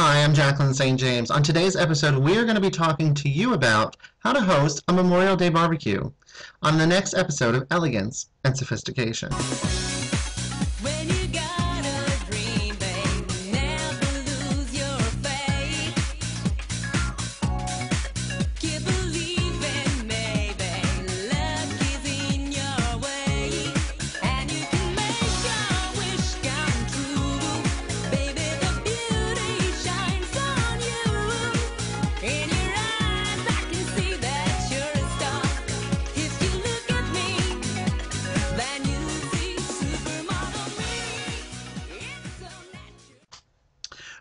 Hi, I'm Jaclyn St. James. On today's episode, we're going to be talking to you about how to host a Memorial Day barbecue on the next episode of Elegance and Sophistication.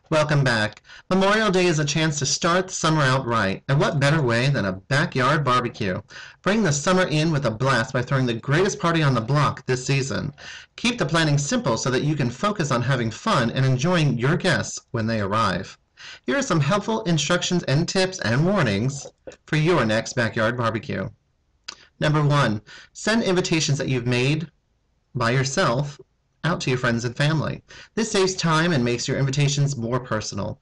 Welcome back. Memorial Day is a chance to start the summer out right, and what better way than a backyard barbecue? Bring the summer in with a blast by throwing the greatest party on the block this season. Keep the planning simple so that you can focus on having fun and enjoying your guests when they arrive. Here are some helpful instructions and tips and warnings for your next backyard barbecue. Number one, send invitations that you've made by yourself out to your friends and family. This saves time and makes your invitations more personal.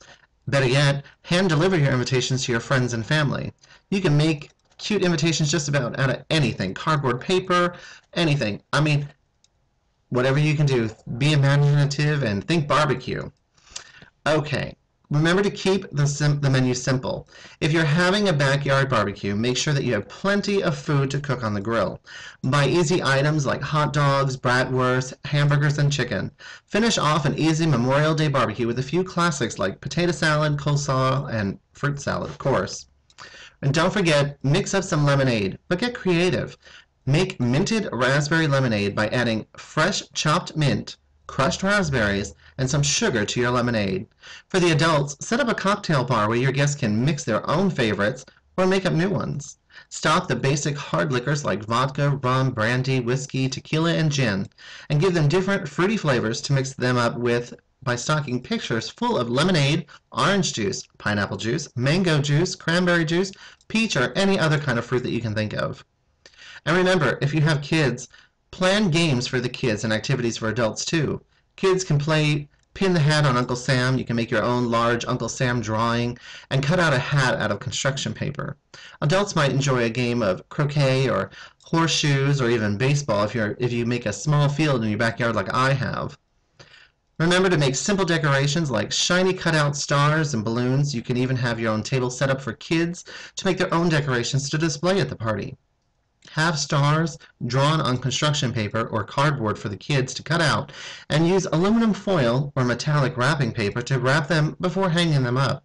Better yet, hand deliver your invitations to your friends and family. You can make cute invitations just about out of anything cardboard paper, anything. I mean, whatever you can do, be imaginative and think barbecue. Okay, remember to keep the, the menu simple. If you're having a backyard barbecue, make sure that you have plenty of food to cook on the grill. Buy easy items like hot dogs, bratwurst, hamburgers, and chicken. Finish off an easy Memorial Day barbecue with a few classics like potato salad, coleslaw, and fruit salad, of course. And don't forget, mix up some lemonade, but get creative. Make minted raspberry lemonade by adding fresh chopped mint, crushed raspberries, and some sugar to your lemonade. For the adults, set up a cocktail bar where your guests can mix their own favorites or make up new ones. Stock the basic hard liquors like vodka, rum, brandy, whiskey, tequila, and gin, and give them different fruity flavors to mix them up with by stocking pictures full of lemonade, orange juice, pineapple juice, mango juice, cranberry juice, peach, or any other kind of fruit that you can think of. And remember, if you have kids, plan games for the kids and activities for adults too. Kids can play pin the hat on Uncle Sam. You can make your own large Uncle Sam drawing and cut out a hat out of construction paper. Adults might enjoy a game of croquet or horseshoes or even baseball if you're if you make a small field in your backyard like I have. Remember to make simple decorations like shiny cutout stars and balloons. You can even have your own table set up for kids to make their own decorations to display at the party. Have stars drawn on construction paper or cardboard for the kids to cut out and use aluminum foil or metallic wrapping paper to wrap them before hanging them up.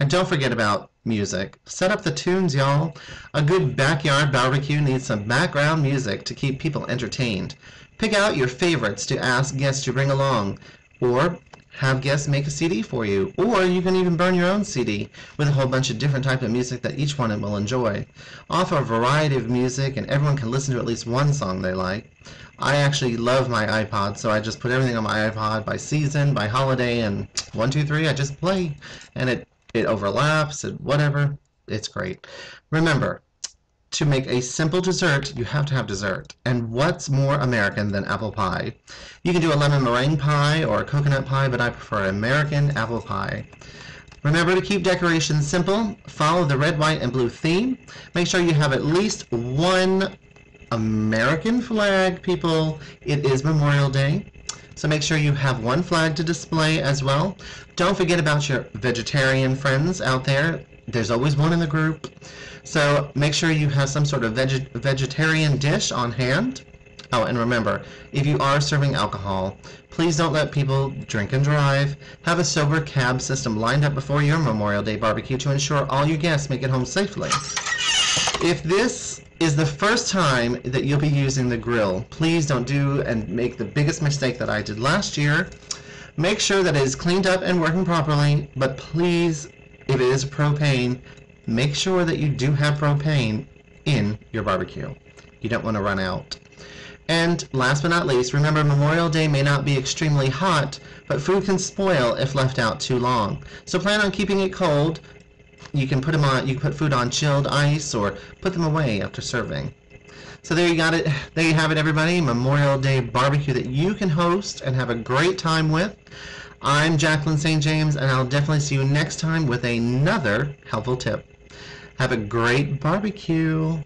And don't forget about music. Set up the tunes, y'all. A good backyard barbecue needs some background music to keep people entertained. Pick out your favorites to ask guests to bring along, or have guests make a CD for you, or you can even burn your own CD with a whole bunch of different types of music that each one will enjoy. Offer a variety of music, and everyone can listen to at least one song they like. I actually love my iPod, so I just put everything on my iPod by season, by holiday, and one, two, three, I just play, and it it overlaps and whatever. It's great. Remember, to make a simple dessert, you have to have dessert. And what's more American than apple pie? You can do a lemon meringue pie or a coconut pie, but I prefer American apple pie. Remember to keep decorations simple. Follow the red, white, and blue theme. Make sure you have at least one American flag, people. It is Memorial Day. So make sure you have one flag to display as well. Don't forget about your vegetarian friends out there. There's always one in the group. So make sure you have some sort of veg- vegetarian dish on hand. Oh, and remember, if you are serving alcohol, please don't let people drink and drive. Have a sober cab system lined up before your Memorial Day barbecue to ensure all your guests make it home safely. If this is the first time that you'll be using the grill, please don't do and make the biggest mistake that I did last year. Make sure that it is cleaned up and working properly, but please, if it is propane, make sure that you do have propane in your barbecue. You don't want to run out. And last but not least, remember Memorial Day may not be extremely hot, but food can spoil if left out too long. So plan on keeping it cold. You can put them on. You can put food on chilled ice or put them away after serving. So there you got it. There you have it, everybody. Memorial Day barbecue that you can host and have a great time with. I'm Jaclyn St. James, and I'll definitely see you next time with another helpful tip. Have a great barbecue.